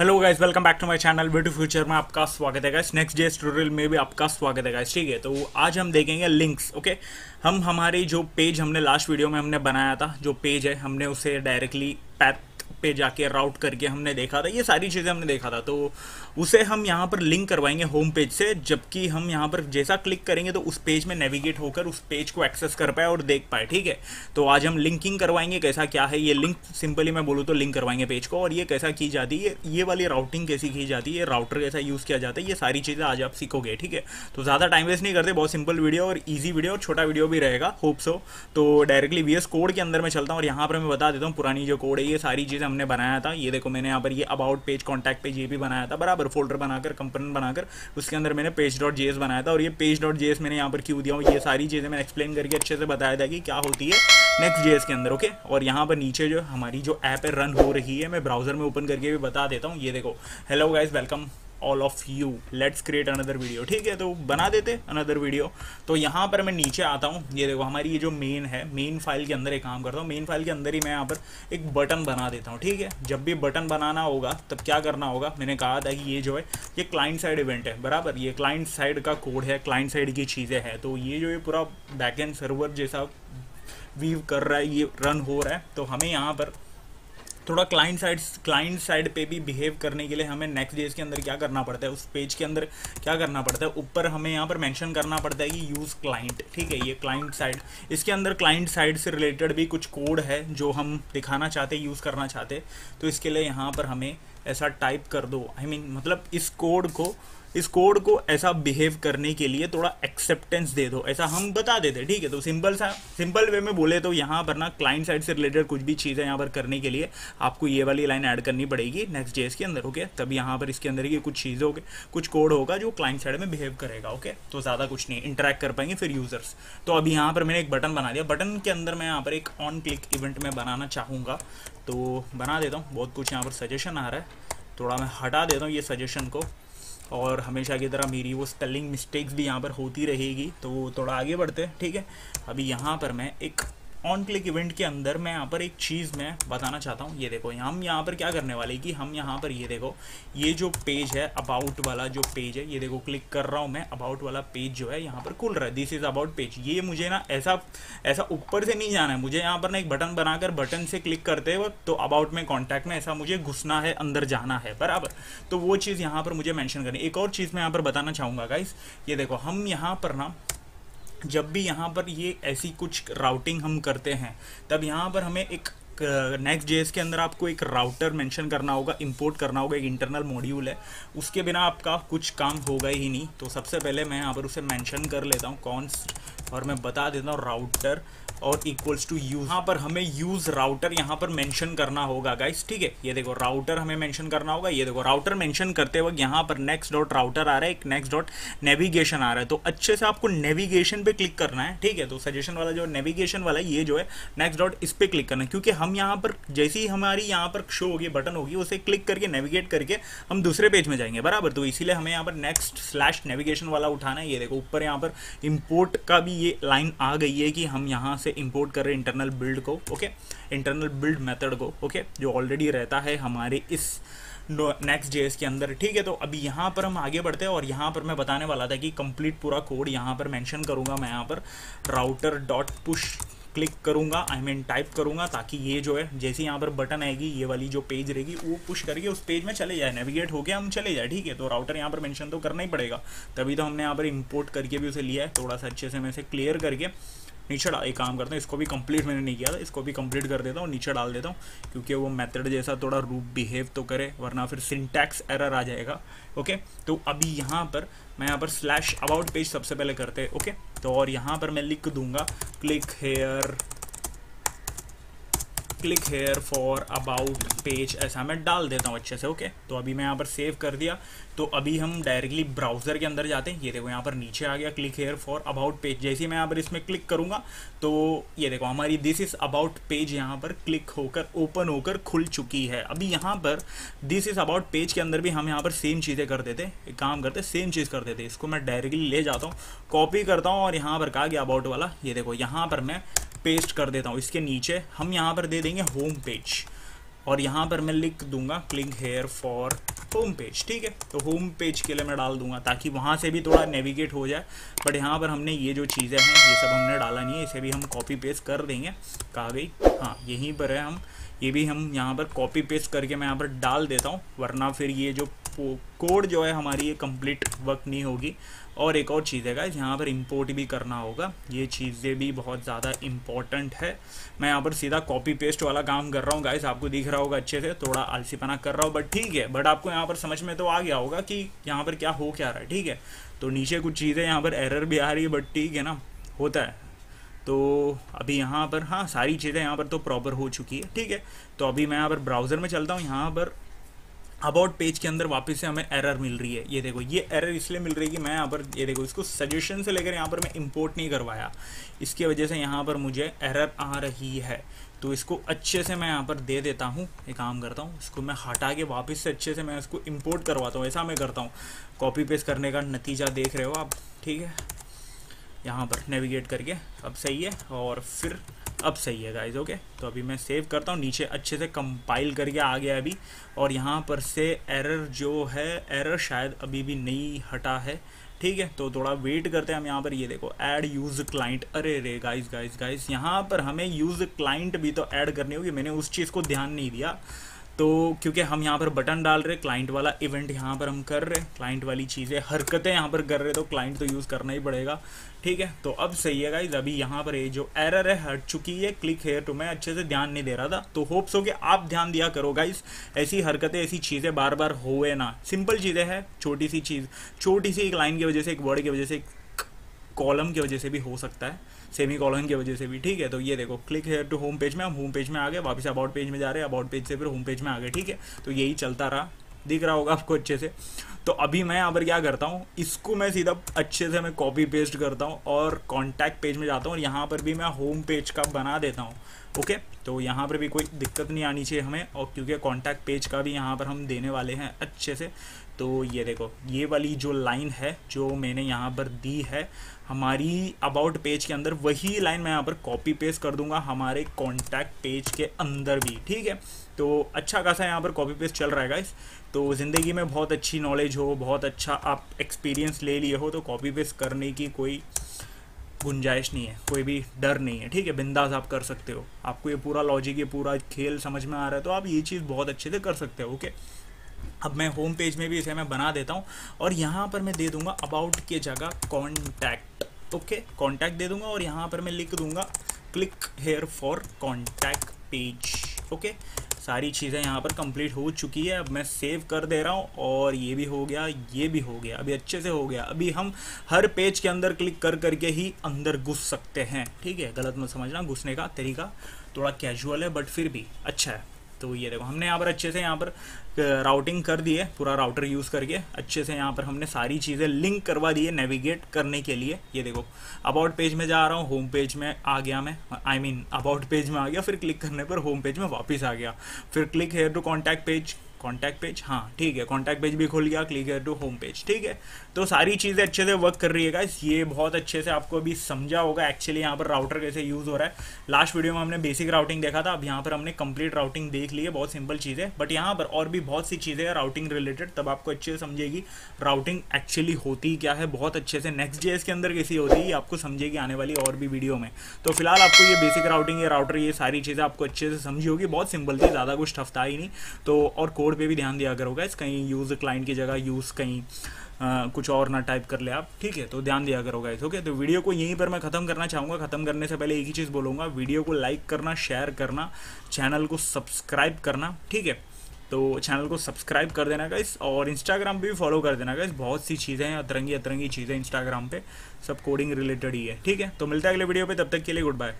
Hello guys welcome back to my channel beauty future में आपका स्वागत है गाइस नेक्स्ट डे स्टोरियल में भी आपका स्वागत है गाइस ठीक है? तो आज हम देखेंगे लिंक्स ओके हम हमारी जो पेज हमने लास्ट वीडियो में हमने बनाया था, जो पेज है, हमने उसे डायरेक्टली पे जाके राउट करके हमने देखा था, ये सारी चीज़ें हमने देखा था। तो उसे हम यहाँ पर लिंक करवाएँगे होम पेज से, जबकि हम यहाँ पर जैसा क्लिक करेंगे तो उस पेज में नेविगेट होकर उस पेज को एक्सेस कर पाए और देख पाए, ठीक है? तो आज हम लिंकिंग करवाएँगे, कैसा क्या है, ये लिंक सिंपली मैं बोलूँ तो लिंक करवाएँगे पेज को, और ये कैसा की जाती है, ये वाली राउटिंग कैसी की जाती है राउटर कैसा यूज़ किया जाता है, ये सारी चीज़ें आज आप सीखोगे, ठीक है? तो ज़्यादा टाइम वेस्ट नहीं करते, बहुत सिंपल वीडियो और ईजी वीडियो और छोटा वीडियो भी रहेगा होप सो तो डायरेक्टली वी कोड के अंदर मैं चलता हूँ और यहाँ पर मैं बता देता हूँ, पुरानी जो कोड है, ये सारी चीज़ें हमने बनाया था। ये देखो मैंने यहाँ पर ये अबाउट पेज कॉन्टैक्ट पेज ये भी बनाया था। बराबर फोल्डर बनाकर कंपोनेंट बनाकर, उसके अंदर मैंने पेज डॉट जेस बनाया था। और ये पेज डॉट जेस मैंने यहाँ पर क्यों दिया हूँ? ये सारी चीज़ें मैंने एक्सप्लेन करके अच्छे से बताया था कि क्या होती है नेक्स्ट जेस के अंदर ओके और यहाँ पर नीचे जो हमारी जो ऐप है रन हो रही है, मैं ब्राउज़र में ओपन करके भी बता देता हूँ। ये देखो। Hello guys welcome all of you let's create another video ठीक है तो बना देते अनदर वीडियो तो यहाँ पर मैं नीचे आता हूँ। ये देखो, हमारी ये जो मेन है मेन फ़ाइल के अंदर एक काम करता हूँ। मेन फ़ाइल के अंदर ही मैं यहाँ पर एक बटन बना देता हूँ, ठीक है? जब भी बटन बनाना होगा, तब क्या करना होगा? मैंने कहा था कि ये जो है, ये क्लाइंट साइड इवेंट है, बराबर? ये क्लाइंट साइड का कोड है क्लाइंट साइड की चीज़ें हैं। तो ये जो ये पूरा बैक एंड सर्वर जैसा वीव कर रहा है, ये रन हो रहा है तो हमें यहाँ पर थोड़ा क्लाइंट साइड क्लाइंट साइड पे भी बिहेव करने के लिए हमें नेक्स्ट डेज़ के अंदर क्या करना पड़ता है? उस पेज के अंदर क्या करना पड़ता है? ऊपर हमें यहाँ पर मैंशन करना पड़ता है कि यूज़ क्लाइंट ठीक है? ये क्लाइंट साइड इसके अंदर क्लाइंट साइड से रिलेटेड भी कुछ कोड है जो हम दिखाना चाहते यूज़ करना चाहते. तो इसके लिए यहाँ पर हमें ऐसा टाइप कर दो. आई I मीन mean, मतलब इस कोड को इस कोड को ऐसा बिहेव करने के लिए थोड़ा एक्सेप्टेंस दे दो। ऐसा हम बता देते, ठीक है? तो सिंपल सा, सिंपल वे में बोले तो यहाँ पर ना क्लाइंट साइड से रिलेटेड कुछ भी चीज़ें यहाँ पर करने के लिए आपको ये वाली लाइन ऐड करनी पड़ेगी नेक्स्ट जेस के अंदर ओके तब यहाँ पर इसके अंदर की कुछ चीज़ें होगी कुछ कोड होगा जो क्लाइंट साइड में बिहेव करेगा ओके तो ज़्यादा कुछ नहीं इंटरेक्ट कर पाएँगे फिर यूज़र्स तो अभी यहाँ पर मैंने एक बटन बना दिया। बटन के अंदर मैं यहाँ पर एक ऑन क्लिक इवेंट में बनाना चाहूँगा। तो बना देता हूँ, बहुत कुछ यहाँ पर सजेशन आ रहा है। थोड़ा मैं हटा देता हूँ ये सजेशन को। और हमेशा की तरह मेरी वो स्पेलिंग मिस्टेक्स भी यहाँ पर होती रहेगी तो थोड़ा आगे बढ़ते हैं, ठीक है? अभी यहाँ पर मैं एक ऑन क्लिक इवेंट के अंदर मैं यहाँ पर एक चीज़ मैं बताना चाहता हूँ। ये देखो, हम यहाँ पर क्या करने वाले कि हम यहाँ पर ये देखो, ये जो पेज है अबाउट वाला जो पेज है, ये देखो क्लिक कर रहा हूँ मैं अबाउट वाला पेज जो है यहाँ पर खुल रहा है। दिस इज़ अबाउट पेज ये मुझे ना ऐसा ऐसा ऊपर से नहीं जाना है। मुझे यहाँ पर ना एक बटन बनाकर बटन से क्लिक करते वक्त तो अबाउट में कॉन्टैक्ट में ऐसा मुझे घुसना है, अंदर जाना है। बराबर? तो वो चीज़ यहाँ पर मुझे मैंशन करनी एक और चीज़ मैं यहाँ पर बताना चाहूँगा गाइस ये देखो, हम यहाँ पर ना जब भी यहाँ पर ये ऐसी कुछ राउटिंग हम करते हैं, तब यहाँ पर हमें एक नेक्स्ट जेएस के अंदर आपको एक राउटर मेंशन करना होगा इंपोर्ट करना होगा, एक इंटरनल मॉड्यूल है। उसके बिना आपका कुछ काम होगा ही नहीं। तो सबसे पहले मैं यहाँ पर उसे मेंशन कर लेता हूँ, कौन और मैं बता देता हूँ राउटर और इक्वल्स टू यूज़ यहाँ पर हमें यूज़ राउटर यहाँ पर मेंशन करना होगा गाइस ठीक है? ये देखो राउटर हमें मेंशन करना होगा, ये देखो राउटर मेंशन करते वक्त यहाँ पर नेक्स्ट डॉट राउटर आ रहा है, एक नेक्स्ट डॉट नेविगेशन आ रहा है। तो अच्छे से आपको नेविगेशन पे क्लिक करना है, ठीक है? तो सजेशन वाला जो नेविगेशन वाला है ये जो है नेक्स्ट डॉट इस पर क्लिक करना है, क्योंकि हम यहाँ पर, जैसी हमारी यहाँ पर शो होगी बटन होगी, उसे क्लिक करके नेविगेट करके हम दूसरे पेज में जाएँगे, बराबर? तो इसीलिए हमें यहाँ पर नेक्स्ट स्लैश नेविगेशन वाला उठाना है। ये देखो, ऊपर यहाँ पर इम्पोर्ट का भी ये लाइन आ गई है कि हम यहाँ से इंपोर्ट कर रहे हैं इंटरनल बिल्ड को ओके इंटरनल बिल्ड मेथड को ओके जो ऑलरेडी रहता है हमारे इस नेक्स्ट जेएस के अंदर, ठीक है? तो अभी यहाँ पर हम आगे बढ़ते हैं और यहाँ पर मैं बताने वाला था कि कंप्लीट पूरा कोड यहाँ पर मेंशन करूँगा मैं यहाँ पर राउटर डॉट पुश क्लिक करूँगा आई मीन टाइप करूँगा ताकि ये जो है, जैसे यहाँ पर बटन आएगी, ये वाली जो पेज रहेगी, वो पुश करके उस पेज में चले जाए नेविगेट होके हम चले जाए, ठीक है? तो राउटर यहाँ पर मेंशन तो करना ही पड़ेगा। तभी तो हमने यहाँ पर इंपोर्ट करके भी उसे लिया है, थोड़ा सा अच्छे से मैं इसे क्लियर करके नीचे डाल, एक काम करता हूँ, इसको भी कंप्लीट मैंने नहीं किया था, इसको भी कंप्लीट कर देता हूँ, नीचे डाल देता हूँ, क्योंकि वो मेथड जैसा थोड़ा रूप बिहेव तो करे, वरना फिर सिंटैक्स एरर आ जाएगा ओके तो अभी यहाँ पर, मैं यहाँ पर स्लैश अबाउट पेज सबसे पहले करते हैं ओके तो और यहाँ पर मैं लिख दूँगा click here click here for about page ऐसा मैं डाल देता हूँ अच्छे से ओके तो अभी मैं यहाँ पर सेव कर दिया। तो अभी हम डायरेक्टली ब्राउज़र के अंदर जाते हैं। ये देखो, यहाँ पर नीचे आ गया click here for about page जैसे मैं यहाँ पर इसमें क्लिक करूँगा तो ये देखो, हमारी दिस इज़ अबाउट पेज यहाँ पर क्लिक होकर ओपन होकर खुल चुकी है। अभी यहाँ पर दिस इज़ अबाउट पेज के अंदर भी हम यहाँ पर सेम चीज़ें कर देते काम करते सेम चीज़ कर देते इसको मैं डायरेक्टली ले जाता हूँ कॉपी करता हूँ और यहाँ पर कहा गया अबाउट वाला। ये देखो, यहाँ पर मैं पेस्ट कर देता हूँ। इसके नीचे हम यहाँ पर दे देंगे होम पेज और यहाँ पर मैं लिख दूँगा click here for home page ठीक है? तो होम पेज के लिए मैं डाल दूँगा ताकि वहाँ से भी थोड़ा नेविगेट हो जाए। बट यहाँ पर हमने ये जो चीज़ें हैं, ये सब हमने डाला नहीं है। इसे भी हम कॉपी पेस्ट कर देंगे। कहा गई? हाँ यहीं पर है हम। ये भी हम यहाँ पर कॉपी पेस्ट करके मैं यहाँ पर डाल देता हूँ। वरना फिर ये जो कोड जो है हमारी ये कंप्लीट वर्क नहीं होगी। और एक और चीज़ है गाइज़ यहाँ पर इंपोर्ट भी करना होगा। ये चीज़ें भी बहुत ज़्यादा इंपॉर्टेंट है। मैं यहाँ पर सीधा कॉपी पेस्ट वाला काम कर रहा हूँ गाइज़ आपको दिख रहा होगा अच्छे से, थोड़ा आलसीपना कर रहा हूँ बट ठीक है। बट आपको यहाँ पर समझ में तो आ गया होगा कि यहाँ पर क्या हो क्या रहा है, ठीक है। तो नीचे कुछ चीज़ें, यहाँ पर एरर भी आ रही है बट ठीक है ना, होता है। तो अभी यहाँ पर हाँ सारी चीज़ें यहाँ पर तो प्रॉपर हो चुकी है, ठीक है। तो अभी मैं यहाँ पर ब्राउज़र में चलता हूँ, यहाँ पर अबाउट पेज के अंदर वापस से हमें एरर मिल रही है। ये देखो, ये एरर इसलिए मिल रही है कि मैं यहाँ पर, ये देखो, इसको सजेशन से लेकर यहाँ पर मैं इंपोर्ट नहीं करवाया। इसकी वजह से यहाँ पर मुझे एरर आ रही है। तो इसको अच्छे से मैं यहाँ पर दे देता हूँ। एक काम करता हूँ, इसको मैं हटा के वापस से अच्छे से मैं इसको इम्पोर्ट करवाता हूँ। ऐसा मैं करता हूँ। कॉपी पेस्ट करने का नतीजा देख रहे हो आप, ठीक है? यहाँ पर नेविगेट करके, अब सही है। और फिर अब सही है गाइज़ ओके तो अभी मैं सेव करता हूँ, नीचे अच्छे से कंपाइल करके आ गया अभी। और यहाँ पर से एरर जो है एरर शायद अभी भी नहीं हटा है, ठीक है? तो थोड़ा वेट करते हैं हम यहाँ पर। ये देखो ऐड यूज़ क्लाइंट अरे रे गाइज़ गाइज़ गाइज़ यहाँ पर हमें यूज़ क्लाइंट भी तो ऐड करनी होगी। मैंने उस चीज़ को ध्यान नहीं दिया। तो क्योंकि हम यहाँ पर बटन डाल रहे क्लाइंट वाला इवेंट यहाँ पर हम कर रहे क्लाइंट वाली चीज़ें, हरकतें यहाँ पर कर रहे तो क्लाइंट तो यूज़ करना ही पड़ेगा। ठीक है? तो अब सही है गाइज़ अभी यहाँ पर ये जो एरर है, हट चुकी है क्लिक हेयर टू मैं अच्छे से ध्यान नहीं दे रहा था। तो होप्स हो कि आप ध्यान दिया करो गाइज़ ऐसी हरकतें, ऐसी चीज़ें बार बार होए ना। सिंपल चीज़ें हैं, छोटी सी चीज़, छोटी सी एक लाइन की वजह से, एक वर्ड की वजह से, एक कॉलम की वजह से भी हो सकता है। सेमी कॉलम की वजह से भी, ठीक है? तो ये देखो click here to home page में, हम होम पेज में आ गए, वापस अबाउट पेज में जा रहे हैं अबाउट पेज से फिर होम पेज में आ गए, ठीक है? तो यही चलता रहा। दिख रहा होगा आपको अच्छे से। तो अभी मैं यहाँ पर क्या करता हूँ, इसको मैं सीधा अच्छे से मैं कॉपी पेस्ट करता हूँ और कॉन्टैक्ट पेज में जाता हूँ और यहाँ पर भी मैं होम पेज का बना देता हूँ, ओके? तो यहाँ पर भी कोई दिक्कत नहीं आनी चाहिए हमें और क्योंकि कॉन्टैक्ट पेज का भी यहाँ पर हम देने वाले हैं अच्छे से। तो ये देखो, ये वाली जो लाइन है, जो मैंने यहाँ पर दी है, हमारी अबाउट पेज के अंदर वही लाइन मैं यहाँ पर कॉपी पेस्ट कर दूँगा हमारे कॉन्टैक्ट पेज के अंदर भी, ठीक है? तो अच्छा खासा यहाँ पर कॉपी पेस्ट चल रहा है तो ज़िंदगी में बहुत अच्छी नॉलेज हो, बहुत अच्छा आप एक्सपीरियंस ले लिए हो तो कॉपी पेस्ट करने की कोई गुंजाइश नहीं है, कोई भी डर नहीं है, ठीक है? बिंदास आप कर सकते हो। आपको ये पूरा लॉजिक ये पूरा खेल समझ में आ रहा है तो आप ये चीज़ बहुत अच्छे से कर सकते हो ओके अब मैं होम पेज में भी इसे मैं बना देता हूँ और यहाँ पर मैं दे दूँगा अबाउट के जगह कॉन्टैक्ट ओके कॉन्टैक्ट दे दूँगा और यहाँ पर मैं लिख दूँगा click here for contact page okay सारी चीज़ें यहाँ पर कंप्लीट हो चुकी है। अब मैं सेव कर दे रहा हूँ और ये भी हो गया, ये भी हो गया। अभी अच्छे से हो गया। अभी हम हर पेज के अंदर क्लिक कर करके ही अंदर घुस सकते हैं, ठीक है? गलत मत समझना, घुसने का तरीका थोड़ा कैजुअल है बट फिर भी अच्छा है। तो ये देखो, हमने यहाँ पर अच्छे से यहाँ पर राउटिंग कर दिए पूरा राउटर यूज़ करके, अच्छे से यहाँ पर हमने सारी चीज़ें लिंक करवा दी है नेविगेट करने के लिए। ये देखो अबाउट पेज में जा रहा हूँ होम पेज में आ गया मैं आई मीन अबाउट पेज में आ गया, फिर क्लिक करने पर होम पेज में वापस आ गया। फिर click here to contact page contact page हाँ ठीक है कॉन्टैक्ट पेज भी खुल गया क्लिक है टू होम पेज ठीक है? तो सारी चीज़ें अच्छे से वर्क कर रही है गाइस ये बहुत अच्छे से आपको अभी समझा होगा एक्चुअली यहाँ पर राउटर कैसे यूज़ हो रहा है. लास्ट वीडियो में हमने बेसिक राउटिंग देखा था, अब यहाँ पर हमने कंप्लीट राउटिंग देख ली है, बहुत सिंपल चीज़. है बट यहाँ पर और भी बहुत सी चीज़ें हैं राउटिंग रिलेटेड तब आपको अच्छे से समझेगी राउटिंग एक्चुअली होती क्या है, बहुत अच्छे से. नेक्स्ट जेएस के अंदर कैसी होती है आपको समझेगी आने वाली और भी वीडियो में. तो फ़िलहाल आपको ये बेसिक राउटिंग ये राउटर ये सारी चीज़ें आपको अच्छे से समझी होगी, बहुत सिंपल थी, ज़्यादा कुछ टफ ही नहीं. तो और कोड पर भी ध्यान दिया करो होगा इस कहीं यूज़ क्लाइंट की जगह यूज़ कहीं आ, कुछ और ना टाइप कर ले आप ठीक है? तो ध्यान दिया करोगा इस ओके तो वीडियो को यहीं पर मैं ख़त्म करना चाहूँगा। ख़त्म करने से पहले एक ही चीज़ बोलूँगा वीडियो को लाइक करना शेयर करना चैनल को सब्सक्राइब करना ठीक है? तो चैनल को सब्सक्राइब कर देना गाइस और इंस्टाग्राम पे भी फॉलो कर देना गाइस बहुत सी चीज़ें हैं अतरंगी अतरंगी चीज़ें इंस्टाग्राम पे सब कोडिंग रिलेटेड ही है ठीक है? तो मिलता है अगले वीडियो पे तब तक के लिए गुड बाय